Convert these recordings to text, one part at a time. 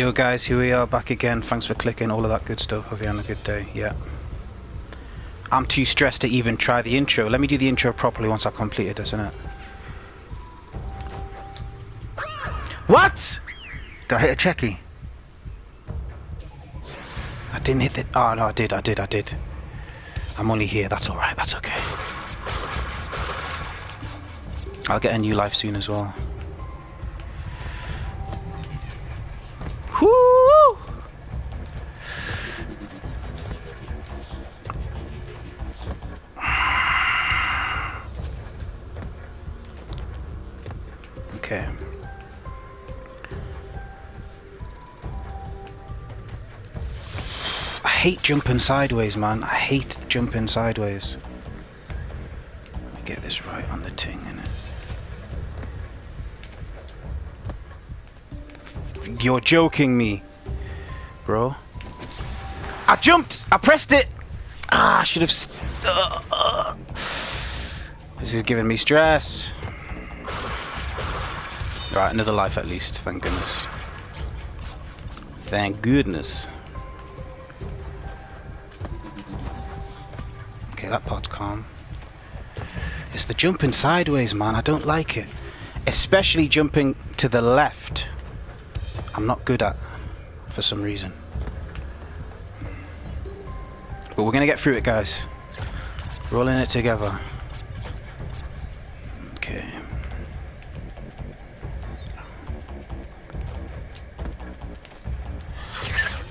Yo guys, here we are back again. Thanks for clicking, all of that good stuff. Hope you're having a good day. Yeah. I'm too stressed to even try the intro. Let me do the intro properly once I've completed this, innit? What? Did I hit a checky? I didn't hit the... Oh no, I did, I did, I did. I'm only here, that's alright, that's okay. I'll get a new life soon as well. Whoo! Okay. I hate jumping sideways, man. I hate jumping sideways. Let me get this right on the ting, innit? You're joking me, bro. I jumped! I pressed it! Ah, I should have... Uh, uh. This is giving me stress. Right, another life at least, thank goodness. Thank goodness. Okay, that part's calm. It's the jumping sideways, man. I don't like it. Especially jumping to the left. I'm not good at for some reason. But we're gonna get through it, guys. Rolling it together. Okay.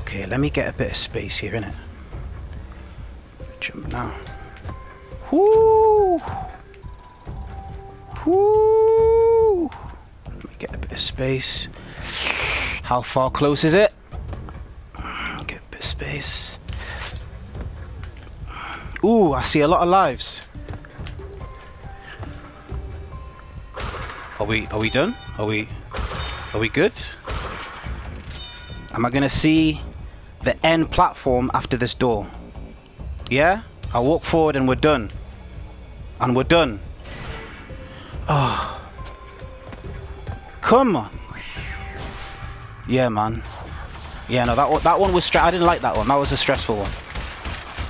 Okay, let me get a bit of space here, innit? Jump now. Whoo! Whoo! Let me get a bit of space. How far close is it? Get a bit of space. Ooh, I see a lot of lives. Are we are we done? Are we are we good? Am I gonna see the end platform after this door? Yeah? I walk forward and we're done. And we're done. Oh. Come on. Yeah, man. Yeah, no, that one, that one was. I didn't like that one. That was a stressful one.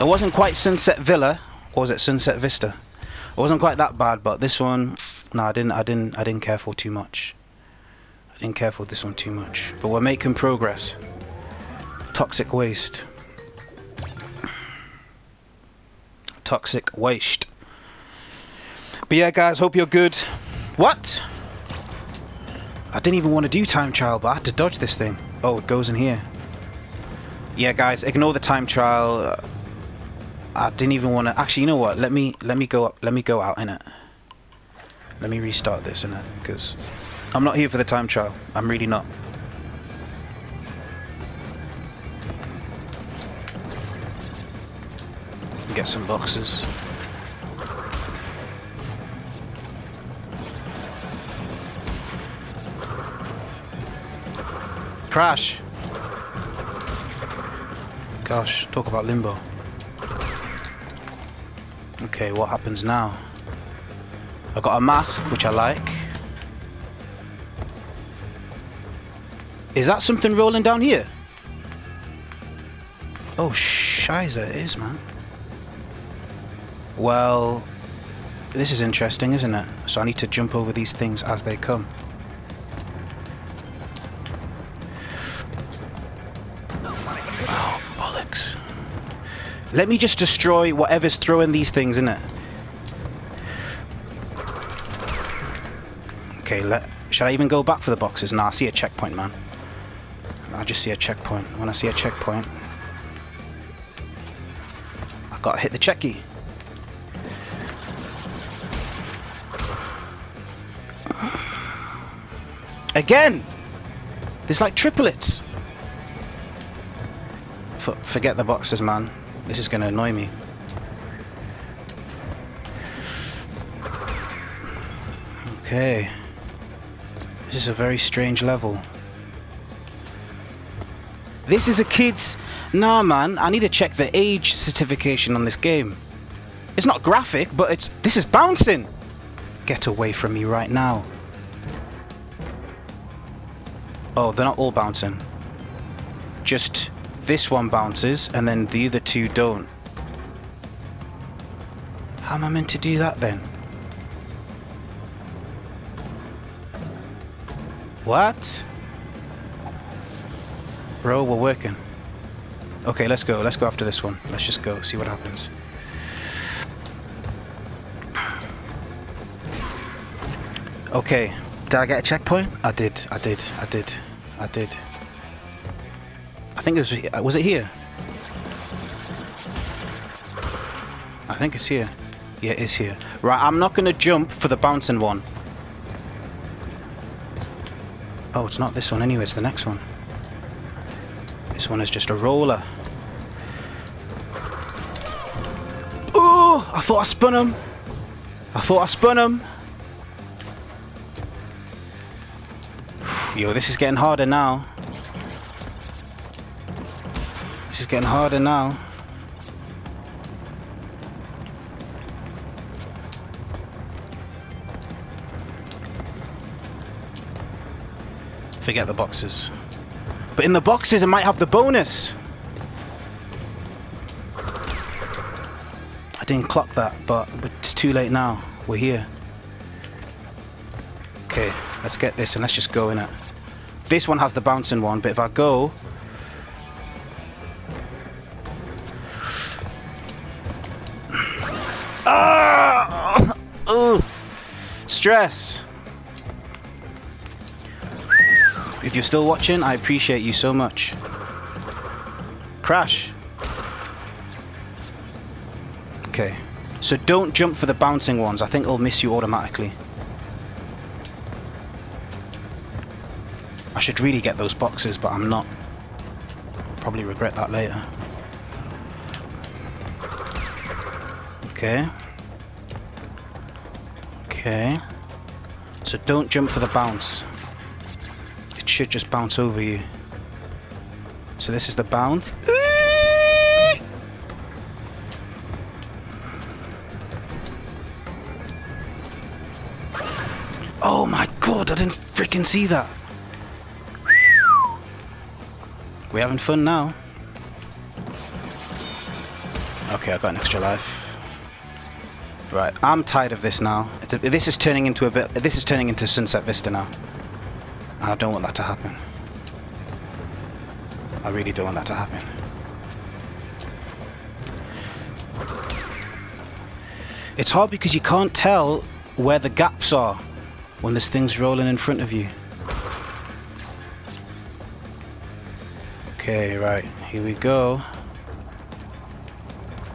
It wasn't quite Sunset Villa, or was it Sunset Vista? It wasn't quite that bad, but this one, no, I didn't, I didn't, I didn't care for too much. I didn't care for this one too much. But we're making progress. Toxic waste. Toxic waste. But yeah, guys, hope you're good. What? I didn't even want to do time trial, but I had to dodge this thing. Oh, it goes in here. Yeah, guys, ignore the time trial. I didn't even want to. Actually, you know what? Let me let me go up. Let me go out in it. Let me restart this in it because I'm not here for the time trial. I'm really not. Get some boxes. Crash! Gosh, talk about limbo. Okay, what happens now? I've got a mask, which I like. Is that something rolling down here? Oh, shiza, it is, man. Well, this is interesting, isn't it? So I need to jump over these things as they come. Let me just destroy whatever's throwing these things, in it. Okay, let, should I even go back for the boxes? Nah, I see a checkpoint, man. I just see a checkpoint. When I see a checkpoint, I've got to hit the checky. Again! There's like triplets! F forget the boxes, man. This is going to annoy me. Okay. This is a very strange level. This is a kid's... Nah, man. I need to check the age certification on this game. It's not graphic, but it's... This is bouncing! Get away from me right now. Oh, they're not all bouncing. just this one bounces and then the other two don't. How am I meant to do that then? What? Bro, we're working. Okay, let's go. Let's go after this one. Let's just go, see what happens. Okay, did I get a checkpoint? I did, I did, I did, I did. I think it was, uh, was it here? I think it's here. Yeah, it is here. Right, I'm not going to jump for the bouncing one. Oh, it's not this one anyway, it's the next one. This one is just a roller. Oh, I thought I spun him. I thought I spun him. Yo, this is getting harder now. Getting harder now. Forget the boxes. But in the boxes, it might have the bonus. I didn't clock that, but it's too late now. We're here. Okay, let's get this and let's just go in it. This one has the bouncing one, but if I go... Ah! Oh! Stress! If you're still watching, I appreciate you so much. Crash. Okay. So don't jump for the bouncing ones. I think it'll miss you automatically. I should really get those boxes, but I'm not. Probably regret that later. Okay. Okay. So don't jump for the bounce. It should just bounce over you. So this is the bounce. Oh my god, I didn't freaking see that. We're having fun now? Okay, I got an extra life. Right, I'm tired of this now. A, this is turning into a bit. This is turning into Sunset Vista now. And I don't want that to happen. I really don't want that to happen. It's hard because you can't tell where the gaps are when this thing's rolling in front of you. Okay, right, here we go.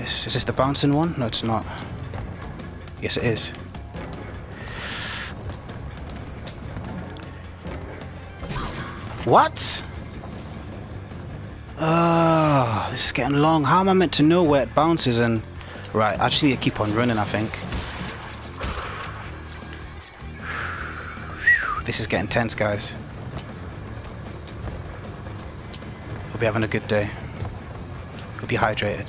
Is, is this the bouncing one? No, it's not. Yes, it is. What? Oh, this is getting long. How am I meant to know where it bounces and... Right, I just need to keep on running, I think. This is getting tense, guys. Hope you're having a good day. Hope you're hydrated.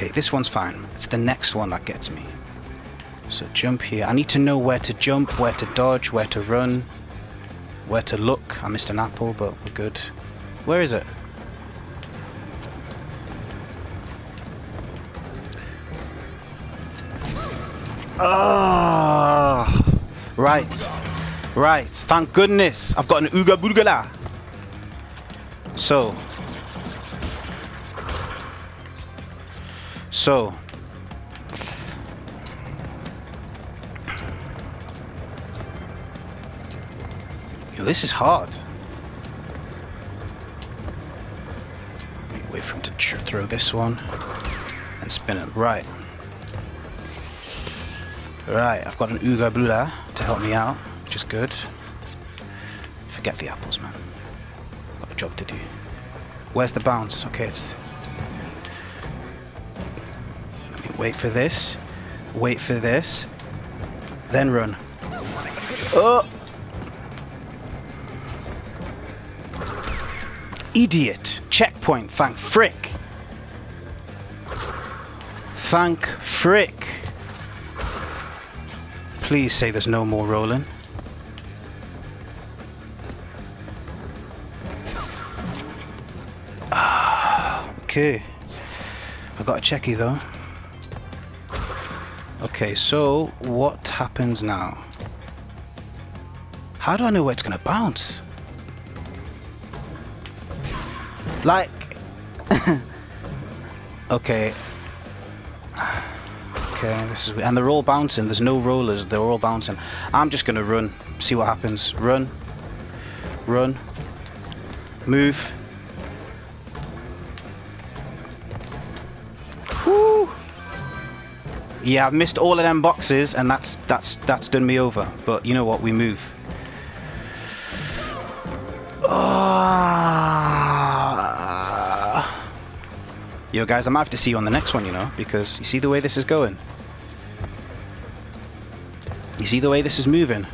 Okay, this one's fine. It's the next one that gets me. So jump here. I need to know where to jump, where to dodge, where to run, where to look. I missed an apple, but we're good. Where is it? Ah, oh, right. Right, thank goodness I've got an Ooga Boogala. So. So. Yo, this is hard. Wait for him to throw this one and spin it. Right. Right, I've got an Ooga Booga to help me out which is good. Forget the apples, man. Got a job to do. Where's the bounce? Okay, it's... Wait for this. Wait for this. Then run. Oh! Idiot! Checkpoint, thank frick! Thank frick! Please say there's no more rolling. Ah, okay. I got a checky though. Okay, so what happens now? How do I know where it's gonna bounce? Like... okay. Okay, this is... And they're all bouncing, there's no rollers, they're all bouncing. I'm just gonna run, see what happens. Run. Run. Move. Yeah, I've missed all of them boxes, and that's that's that's done me over. But you know what? We move. Ah. Yo, guys, I might have to see you on the next one, you know, because you see the way this is going. You see the way this is moving.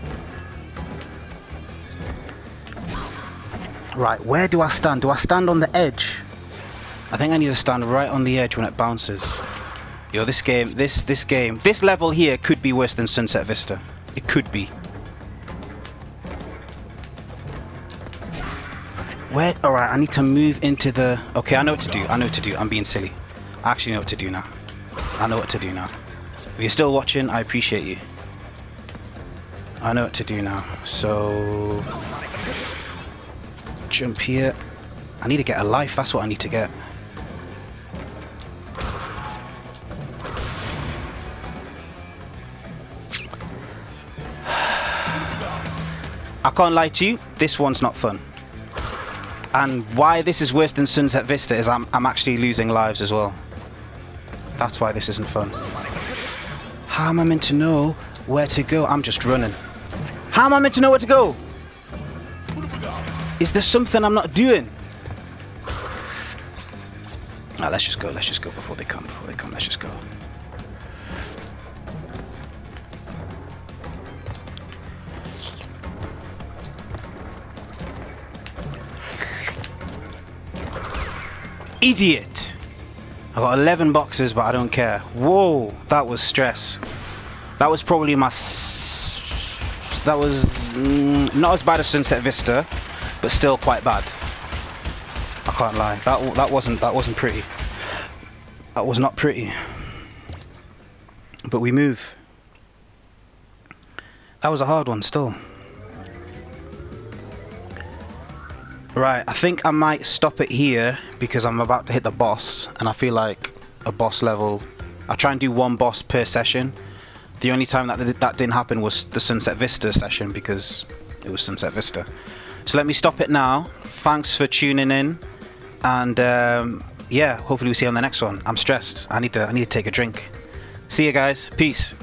Right, where do I stand? Do I stand on the edge? I think I need to stand right on the edge when it bounces. Yo, this game, this this game, this level here could be worse than Sunset Vista. It could be. Where? Alright, I need to move into the... Okay, I know what to do. I know what to do. I'm being silly. I actually know what to do now. I know what to do now. If you're still watching, I appreciate you. I know what to do now. So... Jump here. I need to get a life. That's what I need to get. Can't lie to you, this one's not fun. And why this is worse than Sunset Vista is I'm, I'm actually losing lives as well. That's why this isn't fun. How am I meant to know where to go? I'm just running. How am I meant to know where to go? Is there something I'm not doing? Ah, let's just go, let's just go before they come, before they come, let's just go. Idiot! I got 11 boxes, but I don't care. Whoa, that was stress. That was probably my... that was mm, not as bad as Sunset Vista, but still quite bad. I can't lie. That that wasn't that wasn't pretty. That was not pretty. But we move. That was a hard one still. Right, I think I might stop it here because I'm about to hit the boss and I feel like a boss level I try and do one boss per session. The only time that that didn't happen was the Sunset Vista session because it was Sunset Vista. So let me stop it now. Thanks for tuning in and um, yeah, hopefully we'll see you on the next one. I'm stressed. I need to I need to take a drink. See you guys. Peace.